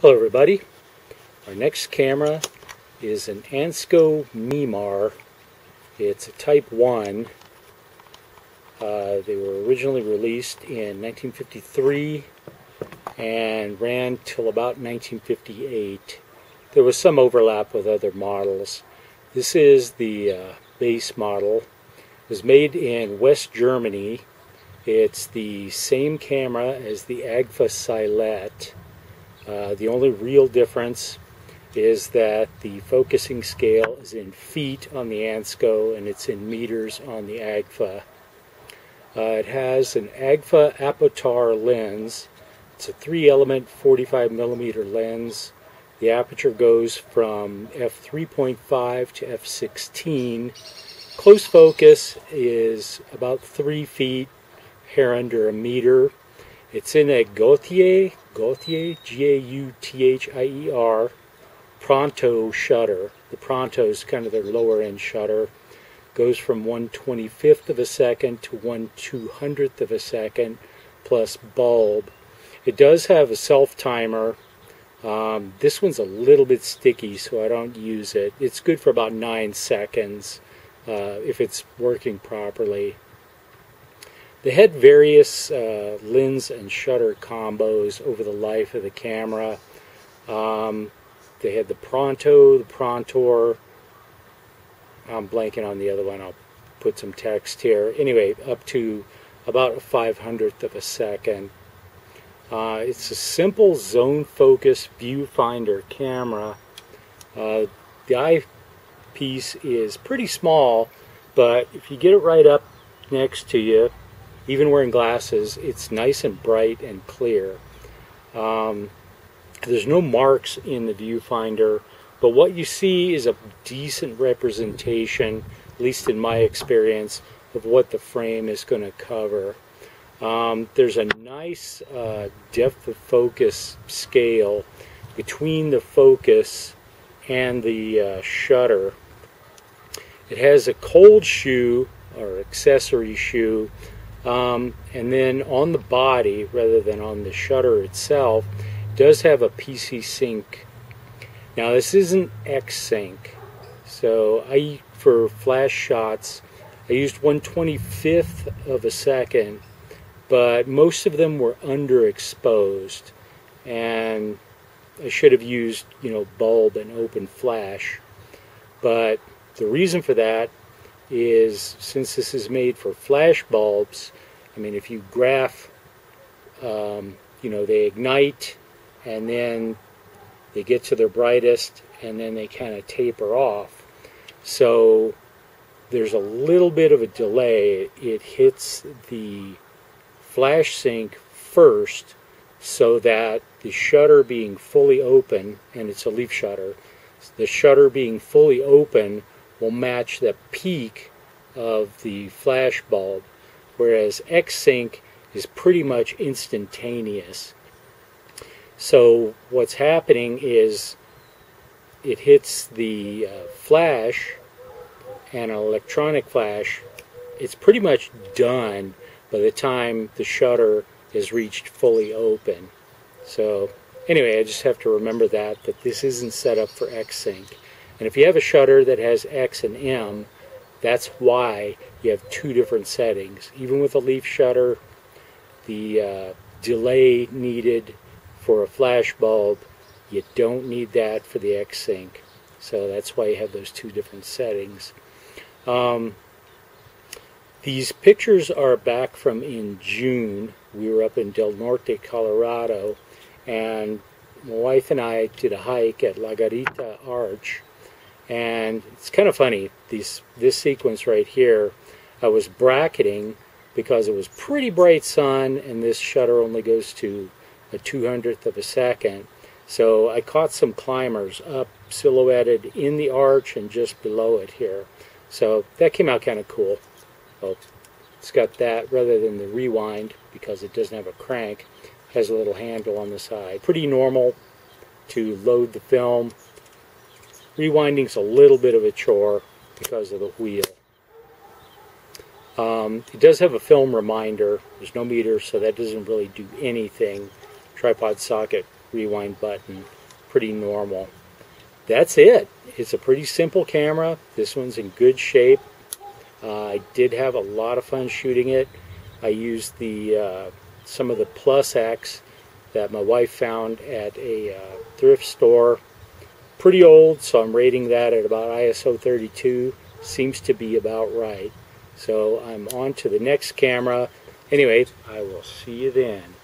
Hello everybody. Our next camera is an Ansco Memar. It's a Type 1. Uh, they were originally released in 1953 and ran till about 1958. There was some overlap with other models. This is the uh, base model. It was made in West Germany. It's the same camera as the Agfa Silette. Uh, the only real difference is that the focusing scale is in feet on the Ansco and it's in meters on the Agfa. Uh, it has an Agfa Apotar lens. It's a three element 45 millimeter lens. The aperture goes from f3.5 to f16. Close focus is about three feet, hair under a meter. It's in a Gauthier, Gauthier, G-A-U-T-H-I-E-R, Pronto shutter. The Pronto is kind of their lower end shutter. Goes from 1 25th of a second to 1 200th of a second plus bulb. It does have a self timer. Um, this one's a little bit sticky, so I don't use it. It's good for about 9 seconds uh, if it's working properly. They had various uh, lens and shutter combos over the life of the camera. Um, they had the Pronto, the Prontor. I'm blanking on the other one. I'll put some text here. Anyway, up to about a 500th of a second. Uh, it's a simple zone focus viewfinder camera. Uh, the eyepiece is pretty small, but if you get it right up next to you, even wearing glasses, it's nice and bright and clear. Um, there's no marks in the viewfinder, but what you see is a decent representation, at least in my experience, of what the frame is going to cover. Um, there's a nice uh, depth of focus scale between the focus and the uh, shutter. It has a cold shoe or accessory shoe um, and then on the body, rather than on the shutter itself, does have a PC sync. Now this isn't X sync, so I for flash shots I used 125th of a second, but most of them were underexposed, and I should have used you know bulb and open flash. But the reason for that is since this is made for flash bulbs, I mean, if you graph, um, you know, they ignite and then they get to their brightest and then they kind of taper off. So there's a little bit of a delay. It hits the flash sync first so that the shutter being fully open, and it's a leaf shutter, the shutter being fully open will match the peak of the flash bulb, whereas X-Sync is pretty much instantaneous. So what's happening is it hits the uh, flash and an electronic flash. It's pretty much done by the time the shutter is reached fully open. So anyway, I just have to remember that, that this isn't set up for X-Sync. And if you have a shutter that has X and M, that's why you have two different settings. Even with a leaf shutter, the uh, delay needed for a flash bulb, you don't need that for the X-Sync. So that's why you have those two different settings. Um, these pictures are back from in June. We were up in Del Norte, Colorado, and my wife and I did a hike at La Garita Arch and it's kind of funny, these, this sequence right here, I was bracketing because it was pretty bright sun and this shutter only goes to a 200th of a second. So I caught some climbers up silhouetted in the arch and just below it here. So that came out kind of cool. Well, it's got that rather than the rewind because it doesn't have a crank. Has a little handle on the side. Pretty normal to load the film Rewinding's a little bit of a chore because of the wheel. Um, it does have a film reminder. There's no meter, so that doesn't really do anything. Tripod socket rewind button. Pretty normal. That's it. It's a pretty simple camera. This one's in good shape. Uh, I did have a lot of fun shooting it. I used the uh, some of the Plus X that my wife found at a uh, thrift store. Pretty old, so I'm rating that at about ISO 32. Seems to be about right. So I'm on to the next camera. Anyway, I will see you then.